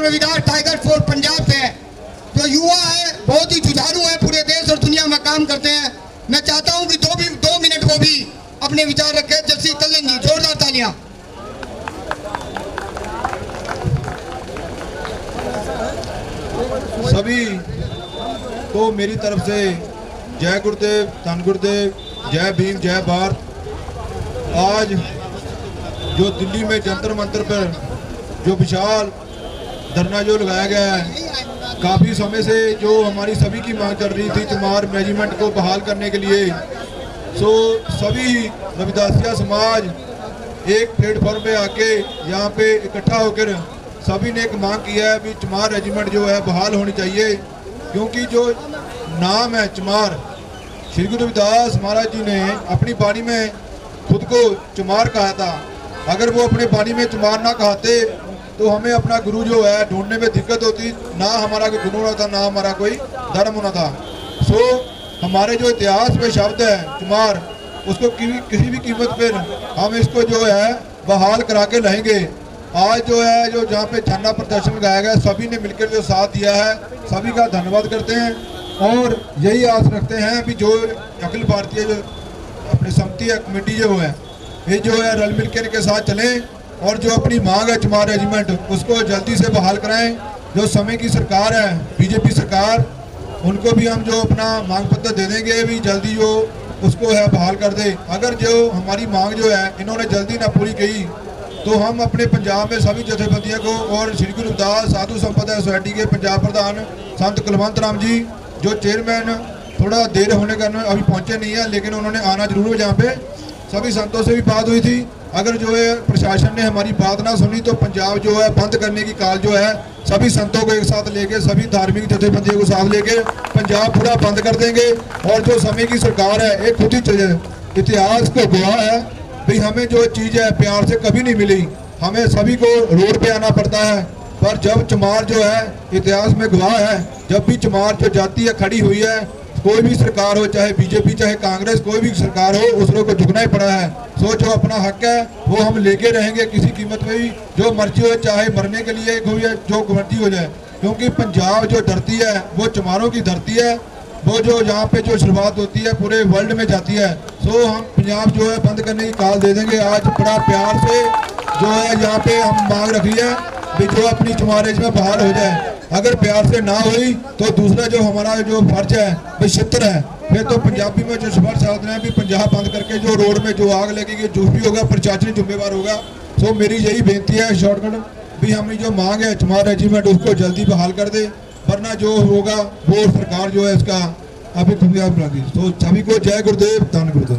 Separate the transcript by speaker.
Speaker 1: رویدار tiger four Punjab سے ہے جو یوا ہے، بہت ہی ججھارو ہے پورے دیش اور دنیا میں کام کرتے ہیں۔ میں چاہتا ہوں کہ دو بھی دو منٹ کو بھی اپنے وچار رکھے۔ جلسی تلن جی زوردار تالیاں۔
Speaker 2: سبھی کو میری طرف سے جے گردیو تن گردیو بھیم، جے بھارت۔ آج جو دلی میں جنتر منتر پر جو دھرنا جو لگایا گیا ہے، کافی سمے سے جو ہماری سبھی کی مانگ کر رہی تھی چمار میجیمنٹ کو بحال کرنے کے لیے۔ سو سبھی رویداسیہ سماج ایک پھیڑ فارم پہ آ کے یہاں پہ اکٹھا ہو کر سبھی نے ایک مانگ کیا ہے بھی چمار ریجیمنٹ جو ہے بحال ہونی چاہیے۔ کیونکہ جو نام ہے چمار، شری گرو داس مہاراج جی نے اپنی پانی میں خود کو چمار کہا تھا۔ اگر وہ اپنے پانی میں چمار نہ کہاتے تو ہمیں اپنا گرو جو ہے ڈھونڈنے میں دقت ہوتی، نہ ہمارا کوئی گرو نہ تھا، نہ ہمارا کوئی دھرم ہونا تھا۔ سو ہمارے جو اتہاس میں شبد ہے کمار اس کو کسی بھی قیمت پہ ہم اس کو جو ہے بحال کرا کے لہیں گے۔ آج جو ہے، جو جہاں پہ چھنا پردرشن گایا گیا، سبھی نے مل کر جو ساتھ دیا ہے، سبھی کا دھنواد کرتے ہیں۔ اور یہی آس رکھتے ہیں بھی جو اکل بھارتی جو اپنے سمتی ہے، کمیٹی جو ہے، یہ جو ہے رل مل کر کے ساتھ چلیں۔ اور جو اپنی مانگ ہے چمار ریجیمنٹ اس کو جلدی سے بحال کرائیں۔ جو سمے کی سرکار ہے بی جے پی سرکار، ان کو بھی ہم جو اپنا مانگ پتر دے دیں گے، بھی جلدی جو اس کو ہے بحال کر دے اگر جو ہماری مانگ جو ہے، انہوں نے جلدی نہ پوری کی تو ہم اپنے پنجاب میں سبھی جتھے بندیوں کو اور شری گرو داس سادھو سمپدا سوسائٹی کے پنجاب پردھان سنت کلوت رام جی جو چیئرمین تھوڑا دیر ہونے کا ابھی پہنچے نہیں ہیں، لیکن انہوں نے آنا ضرور ہے جہاں پہ۔ سبھی سنتوں سے بھی بات ہوئی تھی۔ اگر جو ہے پرشاسن نے ہماری بات نہ سنی تو پنجاب جو ہے بند کرنے کی کال جو ہے سبھی سنتوں کو ایک ساتھ لے کے، سبھی دھارمک جتے بندیوں کو ساتھ لے کے پنجاب پورا بند کر دیں گے۔ اور جو سمیہ کی سرکار ہے یہ خود ہی اتہاس کو گواہ ہے۔ بھی ہمیں جو چیز ہے، پیار سے کبھی نہیں ملی۔ ہمیں سبھی کو روڈ پہ آنا پڑتا ہے۔ پر جب چمار جو ہے اتہاس میں گواہ ہے۔ جب بھی چمار جو جاتی ہے، کھڑی ہوئی ہے کوئی بھی سرکار ہو، چاہے بی جے پی، چاہے کانگریس، کوئی بھی سرکار ہو، اس لوگ کو جھکنا ہی پڑا ہے۔ سو جو اپنا حق ہے، وہ ہم لے کے رہیں گے کسی قیمت پہ بھی۔ جو مرضی ہو، چاہے مرنے کے لیے جو مرضی ہو جائے۔ کیونکہ پنجاب جو دھرتی ہے، وہ چماروں کی دھرتی ہے۔ وہ جو یہاں پہ جو شروعات ہوتی ہے، پورے ورلڈ میں جاتی ہے۔ سو ہم پنجاب جو ہے، بند کرنے کی کال دے دیں گے۔ آج بڑا پیار سے جو ہے، یہاں پہ ہم مانگ رکھی ہے جو اپنی چمارے میں بحال ہو جائے۔ اگر پیار سے نہ ہوئی تو دوسرا جو ہمارا جو فرض ہے پچہتر ہے، پھر تو پنجابی میں جو سفر ساتھ رہے ہیں، بھی پنجاب بند کر کے جو روڈ میں جو آگ لگے گی، جو بھی ہوگا پرچاچن بار ہوگا۔ تو میری یہی بینتی ہے شارٹ کٹ بھی نے جو مانگ ہے چمار ریجیمنٹ اس کو جلدی بحال کر دے۔ ورنہ جو ہوگا، وہ سرکار جو ہے، اس کا ابھی کھلیاب لگی تو سبھی کو جے گردیو دان گردیو